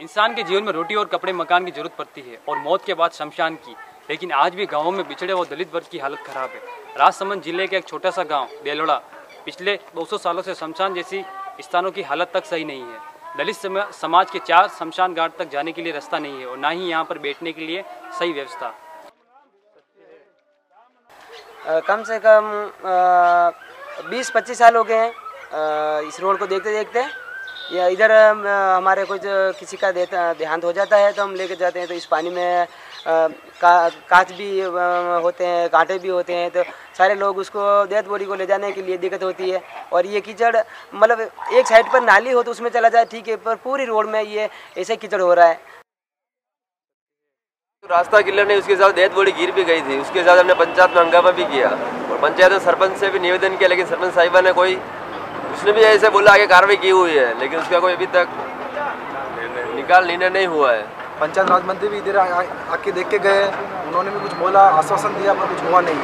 इंसान के जीवन में रोटी और कपड़े मकान की ज़रूरत पड़ती है और मौत के बाद शमशान की। लेकिन आज भी गाँवों में बिछड़े और दलित वर्ग की हालत खराब है। राजसमंद ज़िले का एक छोटा सा गाँव, बेलोड़ा, पिछले 200 सालों से शमशान जैसी स्थानों की हालत तक सही नहीं है। दलित समा- समाज के चार शमशान घाट तक जाने के लिए रास्ता नहीं है और ना ही यहाँ पर बैठने के लिए सही व्यवस्था। कम से कम बीस पच्चीस साल हो गए हैं। इस रोड को देखते देखते या इधर हमारे कुछ किसी का देहांत हो जाता है तो हम लेके जाते हैं तो इस पानी में का, कांच भी होते हैं, कांटे भी होते हैं तो सारे लोग उसको डेथ बॉडी को ले जाने के लिए दिक्कत होती है। और ये कीचड़ मतलब एक साइड पर नाली हो तो उसमें चला जाए, ठीक है, पर पूरी रोड में ये, ऐसे कीचड़ हो रहा है। रास्ता किलर नहीं उसके साथ डेथ बॉडी गिर भी गई थी, उसके साथ हमने पंचायत में हंगामा भी किया। और पंचायत सरपंच से भी निवेदन किया, लेकिन सरपंच साहिबा ने कोई उसने भी ऐसे बोला आगे कार्रवाई की हुई है लेकिन उसका कोई अभी तक निकाल निर्णय नहीं हुआ है। पंचायत राज मंत्री भी इधर आके देख के गए उन्होंने भी कुछ बोला आश्वासन दिया पर कुछ हुआ नहीं।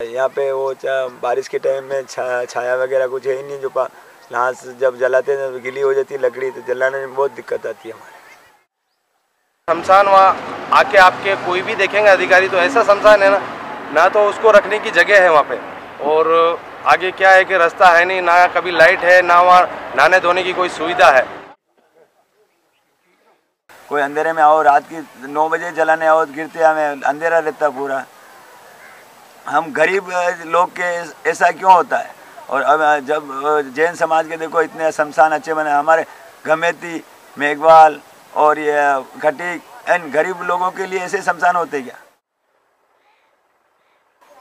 है यहाँ पे वो बारिश के टाइम में छा, छाया वगैरह कुछ है ही नहीं जो लाश जब जलाते हैं तो गीली हो जाती है लकड़ी तो जलाने में बहुत दिक्कत आती है हमारे। शमशान वहाँ आके आपके कोई भी देखेंगे अधिकारी तो ऐसा शमशान है ना ना तो उसको रखने की जगह है वहाँ पे। और आगे क्या है कि रास्ता है नहीं, ना कभी लाइट है, ना वहाँ नहाने धोने की कोई सुविधा है। कोई अंधेरे में आओ, रात की नौ बजे जलाने आओ, गिरते हमें, अंधेरा रहता पूरा। हम गरीब लोग के ऐसा क्यों होता है? और अब जब जैन समाज के देखो, इतने शमशान अच्छे बने, हमारे गमेती, मेघवाल और ये घटीक इन गरीब लोगों के लिए ऐसे शमशान होते क्या?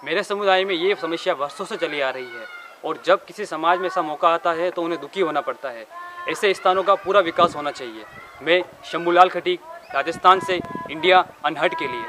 मेरे समुदाय में ये समस्या वर्षों से चली आ रही है और जब किसी समाज में ऐसा मौका आता है तो उन्हें दुखी होना पड़ता है। ऐसे स्थानों का पूरा विकास होना चाहिए। मैं शंभूलाल खटीक, राजस्थान से, इंडिया, अनहट के लिए।